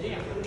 Damn.